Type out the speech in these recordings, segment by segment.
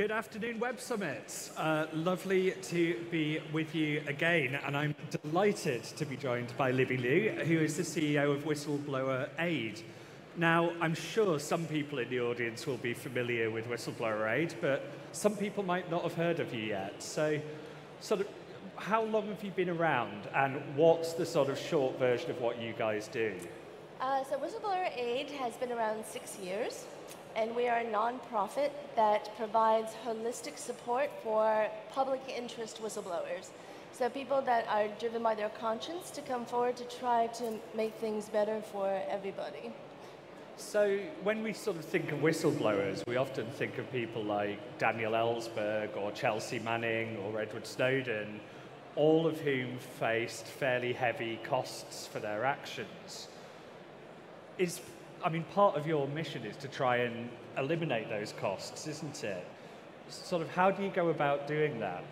Good afternoon, Web Summit. Uh, lovely to be with you again, and I'm delighted to be joined by Libby Liu, who is the CEO of Whistleblower Aid. Now, I'm sure some people in the audience will be familiar with Whistleblower Aid, but some people might not have heard of you yet. So, sort of, how long have you been around, and what's the sort of short version of what you guys do? Uh, so, Whistleblower Aid has been around six years and we are a nonprofit that provides holistic support for public interest whistleblowers. So people that are driven by their conscience to come forward to try to make things better for everybody. So when we sort of think of whistleblowers, we often think of people like Daniel Ellsberg or Chelsea Manning or Edward Snowden, all of whom faced fairly heavy costs for their actions. Is I mean, part of your mission is to try and eliminate those costs, isn't it? Sort of, how do you go about doing that?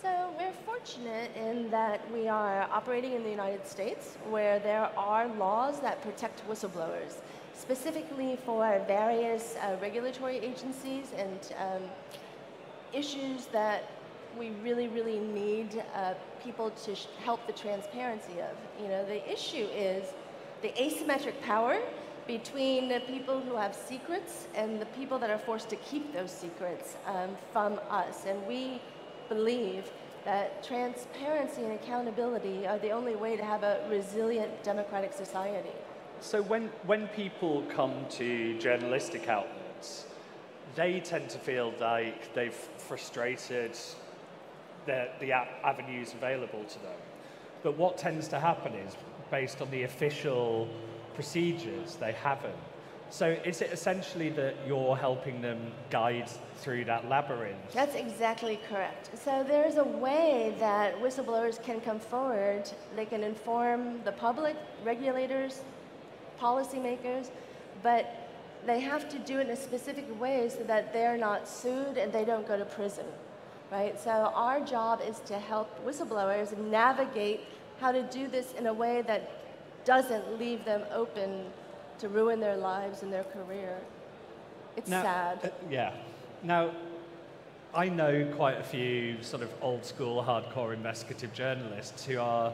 So we're fortunate in that we are operating in the United States where there are laws that protect whistleblowers, specifically for various uh, regulatory agencies and um, issues that we really, really need uh, people to help the transparency of. You know, the issue is the asymmetric power between the people who have secrets and the people that are forced to keep those secrets um, from us. And we believe that transparency and accountability are the only way to have a resilient democratic society. So when, when people come to journalistic outlets, they tend to feel like they've frustrated the, the avenues available to them. But what tends to happen is, based on the official procedures, they haven't. So is it essentially that you're helping them guide through that labyrinth? That's exactly correct. So there's a way that whistleblowers can come forward. They can inform the public, regulators, policymakers, but they have to do it in a specific way so that they're not sued and they don't go to prison. Right? So our job is to help whistleblowers navigate how to do this in a way that doesn't leave them open to ruin their lives and their career. It's now, sad. Uh, yeah. Now, I know quite a few sort of old school, hardcore investigative journalists who are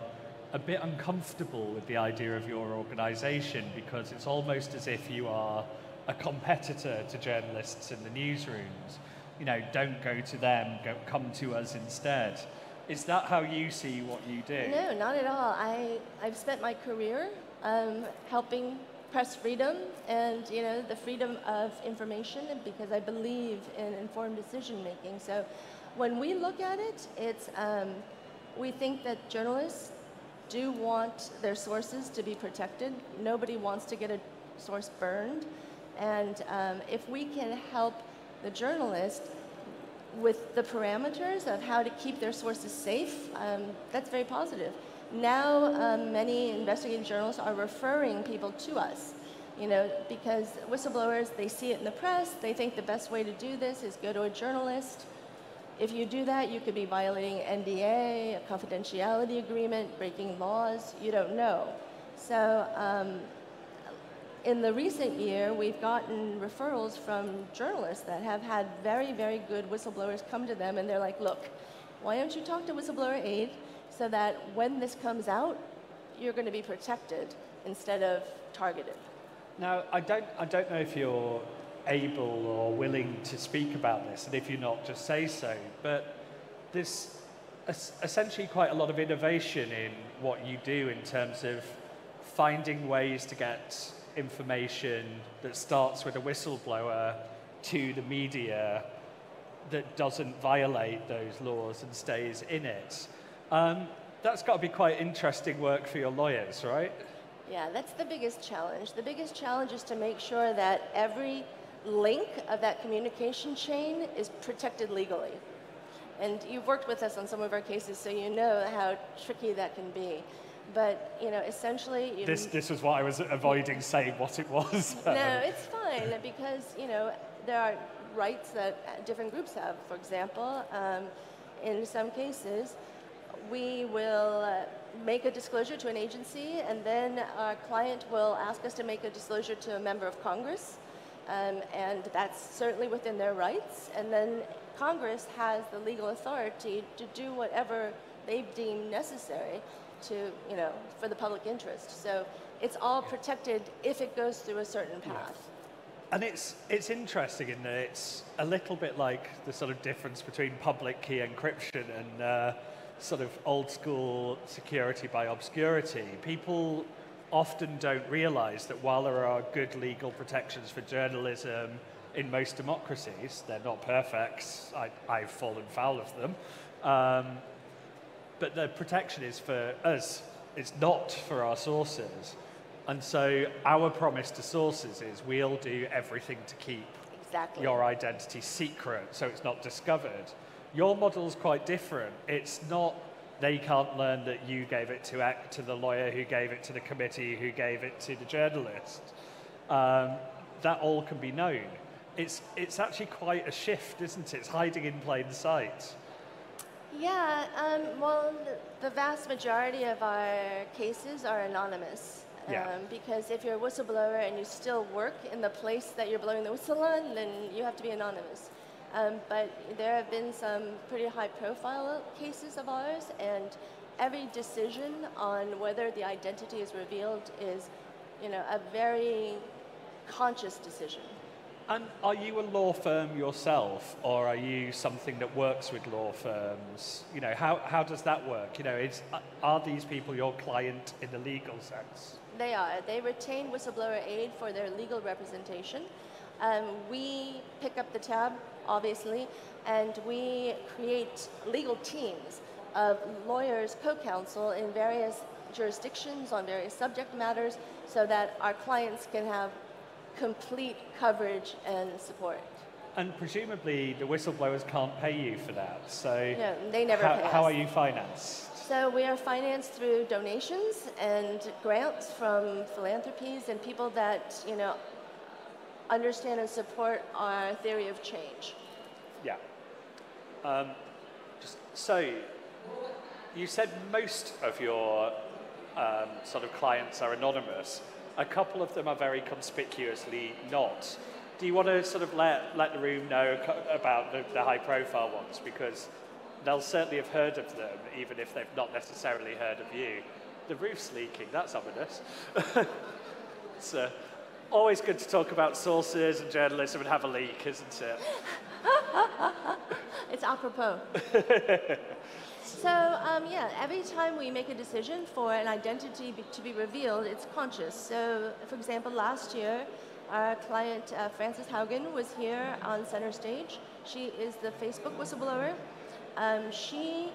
a bit uncomfortable with the idea of your organization because it's almost as if you are a competitor to journalists in the newsrooms. You know, don't go to them, go, come to us instead. Is that how you see what you do? No, not at all. I, I've spent my career um, helping press freedom and you know the freedom of information because I believe in informed decision making. So when we look at it, it's um, we think that journalists do want their sources to be protected. Nobody wants to get a source burned, and um, if we can help the journalist with the parameters of how to keep their sources safe, um, that's very positive. Now, um, many investigative journalists are referring people to us, you know, because whistleblowers, they see it in the press, they think the best way to do this is go to a journalist. If you do that, you could be violating NDA, a confidentiality agreement, breaking laws, you don't know. So um, in the recent year, we've gotten referrals from journalists that have had very, very good whistleblowers come to them and they're like, look, why don't you talk to Whistleblower Aid so that when this comes out, you're going to be protected instead of targeted? Now, I don't, I don't know if you're able or willing to speak about this, and if you're not, just say so, but there's essentially quite a lot of innovation in what you do in terms of finding ways to get information that starts with a whistleblower to the media that doesn't violate those laws and stays in it. Um, that's got to be quite interesting work for your lawyers, right? Yeah, that's the biggest challenge. The biggest challenge is to make sure that every link of that communication chain is protected legally. And you've worked with us on some of our cases, so you know how tricky that can be. But you know, essentially, this this was what I was avoiding saying what it was. no, it's fine because you know there are rights that different groups have. For example, um, in some cases, we will uh, make a disclosure to an agency, and then our client will ask us to make a disclosure to a member of Congress. Um, and that's certainly within their rights. And then Congress has the legal authority to do whatever they deem necessary to, you know, for the public interest. So it's all protected if it goes through a certain path. Yeah. And it's, it's interesting in that it's a little bit like the sort of difference between public key encryption and uh, sort of old school security by obscurity. People often don't realize that while there are good legal protections for journalism in most democracies, they're not perfect. I, I've fallen foul of them. Um, but the protection is for us, it's not for our sources. And so our promise to sources is we'll do everything to keep exactly. your identity secret so it's not discovered. Your model's quite different. It's not they can't learn that you gave it to, to the lawyer who gave it to the committee who gave it to the journalist. Um, that all can be known. It's, it's actually quite a shift, isn't it? It's hiding in plain sight. Yeah, um, well, the, vast majority of our cases are anonymous. Um. Because if you're a whistleblower and you still work in the place that you're blowing the whistle on, then you have to be anonymous. Um, but there have been some pretty high profile cases of ours, and every decision on whether the identity is revealed is, you know, a very conscious decision. And are you a law firm yourself, or are you something that works with law firms? You know, how, how does that work? You know, is, are these people your client in the legal sense? They are. They retain whistleblower aid for their legal representation. Um, we pick up the tab obviously, and we create legal teams of lawyers, co-counsel in various jurisdictions on various subject matters so that our clients can have complete coverage and support. And presumably the whistleblowers can't pay you for that. So no, they never how, pay us. how are you financed? So we are financed through donations and grants from philanthropies and people that, you know, understand and support our theory of change. Yeah. Um, just, so, you said most of your um, sort of clients are anonymous. A couple of them are very conspicuously not. Do you want to sort of let, let the room know about the, the high profile ones? Because they'll certainly have heard of them, even if they've not necessarily heard of you. The roof's leaking, that's ominous. so, always good to talk about sources and journalism and have a leak, isn't it? it's apropos. so um, yeah, every time we make a decision for an identity be, to be revealed, it's conscious. So for example, last year, our client uh, Frances Haugen was here on center stage. She is the Facebook whistleblower. Um, she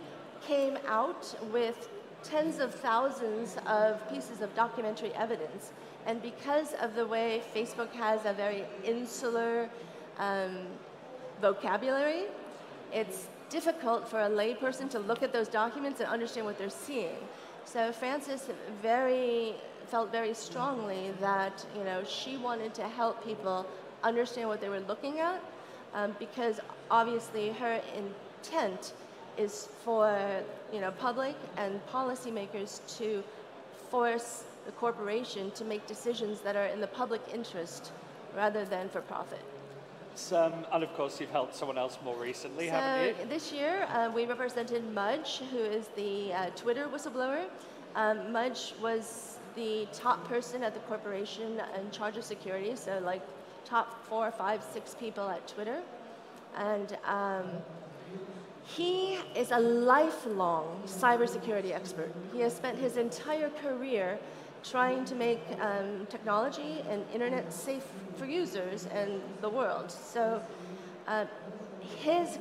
came out with tens of thousands of pieces of documentary evidence. And because of the way Facebook has a very insular um, vocabulary, it's difficult for a layperson to look at those documents and understand what they're seeing. So Frances very felt very strongly that you know she wanted to help people understand what they were looking at um, because obviously her intent is for you know public and policymakers to force the corporation to make decisions that are in the public interest rather than for profit. Um, and of course, you've helped someone else more recently, so haven't you? This year, uh, we represented Mudge, who is the uh, Twitter whistleblower. Um, Mudge was the top person at the corporation in charge of security, so like top four, five, six people at Twitter. And um, he is a lifelong cybersecurity expert. He has spent his entire career trying to make um, technology and internet safe for users and the world. So uh, his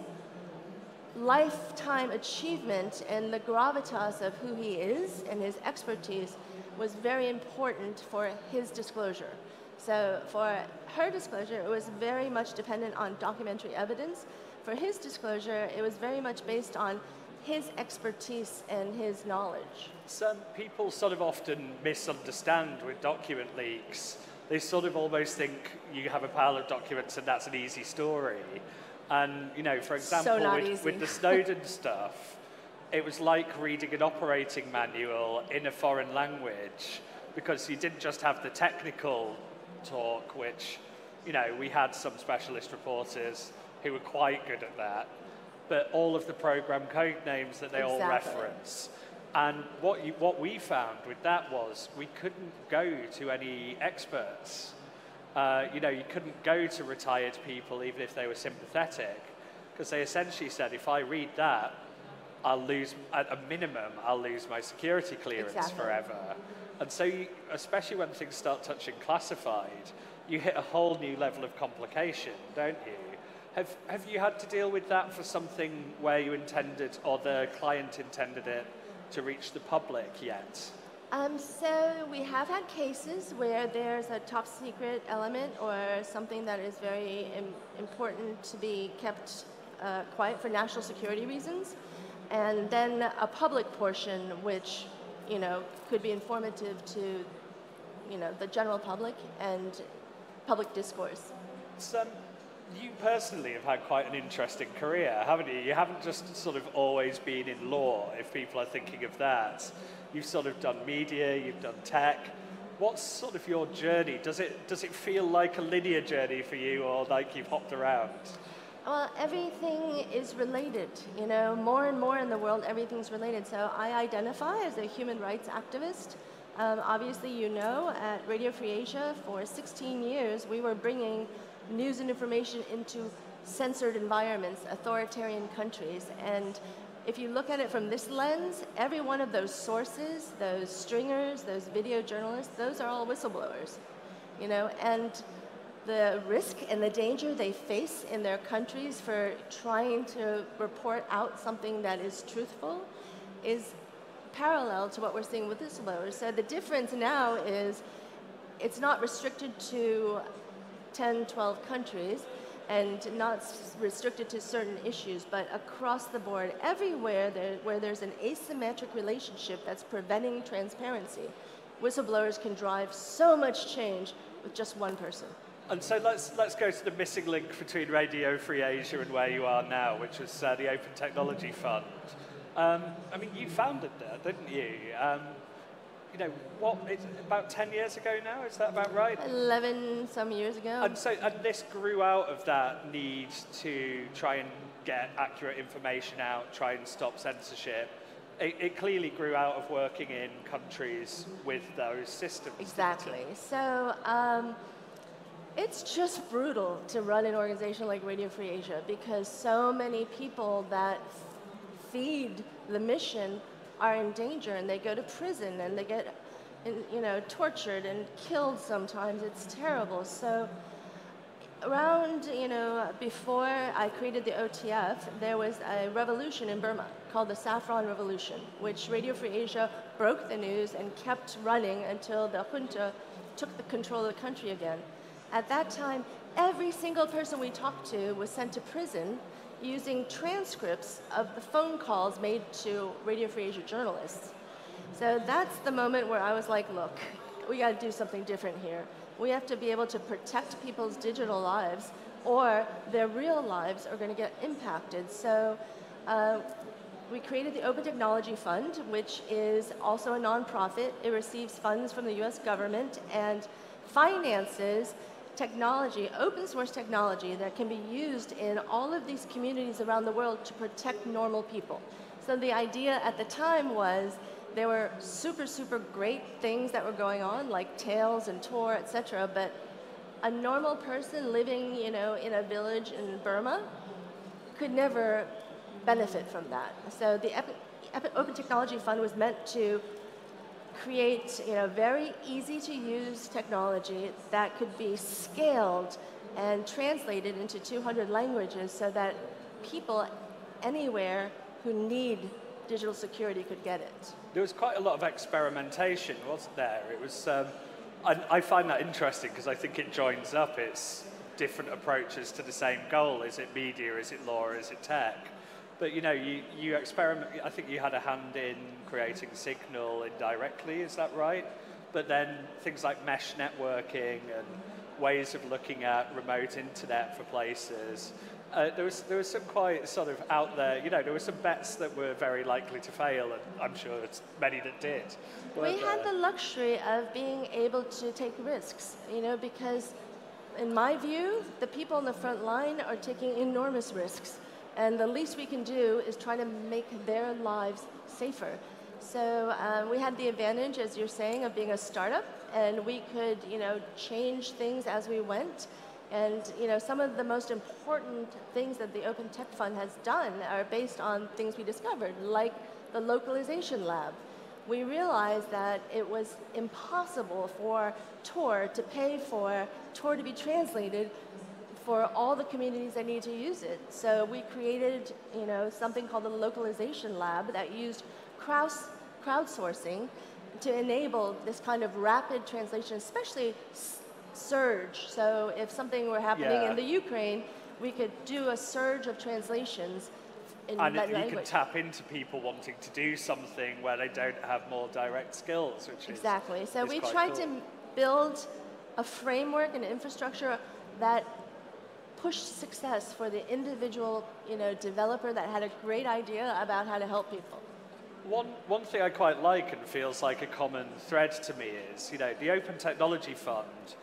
lifetime achievement and the gravitas of who he is and his expertise was very important for his disclosure. So for her disclosure, it was very much dependent on documentary evidence. For his disclosure, it was very much based on his expertise and his knowledge. Some people sort of often misunderstand with document leaks. They sort of almost think you have a pile of documents and that's an easy story. And, you know, for example, so with, with the Snowden stuff, it was like reading an operating manual in a foreign language because you didn't just have the technical talk, which you know, we had some specialist reporters who were quite good at that, but all of the program code names that they all reference. And what, you, what we found with that was we couldn't go to any experts. Uh, you know, you couldn't go to retired people even if they were sympathetic, because they essentially said, if I read that, I'll lose, at a minimum, I'll lose my security clearance Exactly. forever. And so, you, especially when things start touching classified, you hit a whole new level of complication, don't you? Have, have you had to deal with that for something where you intended, or the client intended it to reach the public yet? Um, so we have had cases where there's a top secret element or something that is very Im- important to be kept uh, quiet for national security reasons, and then a public portion which, you know, could be informative to, you know, the general public and public discourse. You personally have had quite an interesting career, haven't you? You haven't just sort of always been in law, if people are thinking of that. You've sort of done media, you've done tech. What's sort of your journey? Does it, does it feel like a linear journey for you or like you've hopped around? Well, everything is related. You know, more and more in the world, everything's related. So I identify as a human rights activist. Um, obviously, you know, at Radio Free Asia, for 16 years, we were bringing news and information into censored environments, authoritarian countries. And if you look at it from this lens, every one of those sources, those stringers, those video journalists, those are all whistleblowers. You know, and the risk and the danger they face in their countries for trying to report out something that is truthful is parallel to what we're seeing with whistleblowers. So the difference now is it's not restricted to 10, 12 countries and not restricted to certain issues, but across the board, everywhere there, where there's an asymmetric relationship that's preventing transparency, whistleblowers can drive so much change with just one person. And so let's, let's go to the missing link between Radio Free Asia and where you are now, which was uh, the Open Technology Fund. Um, I mean, you founded that, didn't you? Um, you know, what, it's about 10 years ago now, is that about right? 11 some years ago. And so and this grew out of that need to try and get accurate information out, try and stop censorship. It, it clearly grew out of working in countries with those systems. Exactly. So um, it's just brutal to run an organization like Radio Free Asia because so many people that feed the mission are in danger and they go to prison and they get you know tortured and killed sometimes. It's terrible. So around you know before i created the otf there was a revolution in burma called the saffron revolution which radio free asia broke the news and kept running until the junta took the control of the country again. At that time every single person we talked to was sent to prison using transcripts of the phone calls made to radio free asia journalists so that's the moment where I was like, look, we got to do something different here. We have to be able to protect people's digital lives, or their real lives are going to get impacted. So uh, we created the Open Technology Fund, which is also a nonprofit. It receives funds from the US government and finances technology, open source technology that can be used in all of these communities around the world to protect normal people. So the idea at the time was there were super, super great things that were going on, like Tails and Tor, etc. But a normal person living, you know, in a village in Burma could never benefit from that. So the Epi- Epi- Open Technology Fund was meant to create, you know, very easy to use technology that could be scaled and translated into 200 languages so that people anywhere who need digital security could get it. There was quite a lot of experimentation, wasn't there? It was. Um, I, I find that interesting because I think it joins up its different approaches to the same goal. Is it media? Is it law? Is it tech? But you know, you, you experiment. I think you had a hand in creating Signal indirectly. Is that right? But then things like mesh networking and ways of looking at remote internet for places. Uh, there was there was some quite sort of out there. You know, there were some bets that were very likely to fail, and I'm sure it's many that did. We had there? the luxury of being able to take risks, you know, because in my view, the people on the front line are taking enormous risks. And the least we can do is try to make their lives safer. So um, we had the advantage, as you're saying, of being a startup, and we could, you know, change things as we went. And you know, some of the most important things that the Open Tech Fund has done are based on things we discovered, like the localization lab. We realized that it was impossible for Tor to pay for Tor to be translated for all the communities that need to use it. So we created, you know, something called the localization lab that used crowdsourcing to enable this kind of rapid translation, especially surge. So if something were happening yeah. in the Ukraine, we could do a surge of translations in and that you language. can tap into people wanting to do something where they don't have more direct skills, which exactly. Is, so is we tried cool. to build a framework and infrastructure that pushed success for the individual, you know, developer that had a great idea about how to help people. One, one thing I quite like and feels like a common thread to me is, you know, the Open Technology Fund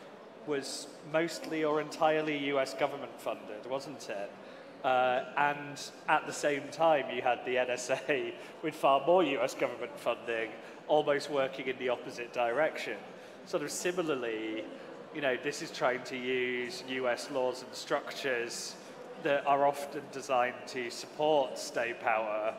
was mostly or entirely US government funded, wasn't it? Uh, and at the same time, you had the NSA with far more US government funding, almost working in the opposite direction. Sort of similarly, you know, this is trying to use US laws and structures that are often designed to support state power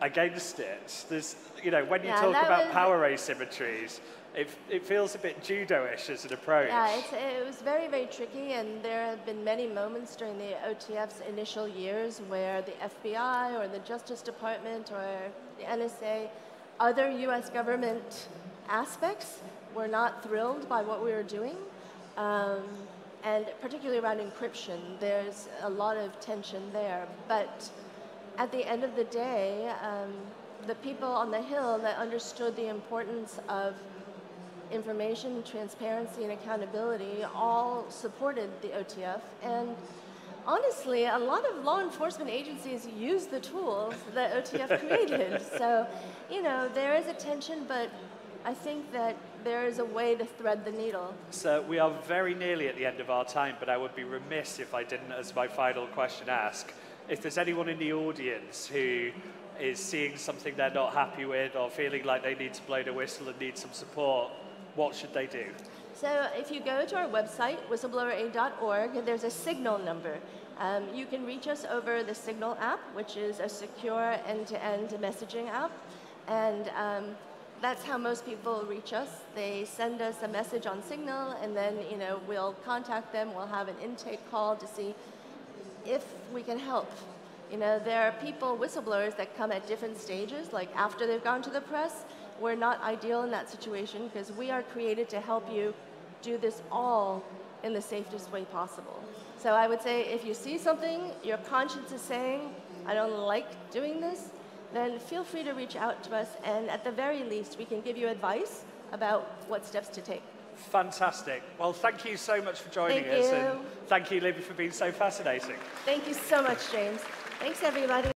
against it. There's, you know, when you yeah, talk about power asymmetries, it, it feels a bit judo-ish as an approach. Yeah, it was very, very tricky, and there have been many moments during the OTF's initial years where the FBI or the Justice Department or the NSA, other US government aspects were not thrilled by what we were doing. Um, and particularly around encryption, there's a lot of tension there. But at the end of the day, um, the people on the Hill that understood the importance of information, transparency, and accountability all supported the OTF. And honestly, a lot of law enforcement agencies use the tools that OTF created. so, you know, there is a tension, but I think that there is a way to thread the needle. So we are very nearly at the end of our time, but I would be remiss if I didn't, as my final question, ask if there's anyone in the audience who is seeing something they're not happy with or feeling like they need to blow the whistle and need some support, what should they do? So if you go to our website, whistleblower.org, there's a signal number. Um, you can reach us over the Signal app, which is a secure end-to-end messaging app. And um, that's how most people reach us. They send us a message on Signal, and then you know we'll contact them. We'll have an intake call to see if we can help. You know, there are people, whistleblowers, that come at different stages, like after they've gone to the press. We're not ideal in that situation because we are created to help you do this all in the safest way possible. So I would say if you see something, your conscience is saying, I don't like doing this, then feel free to reach out to us, and at the very least, we can give you advice about what steps to take. Fantastic. Well, thank you so much for joining thank us, you. and thank you, Libby, for being so fascinating. Thank you so much, James. Thanks, everybody.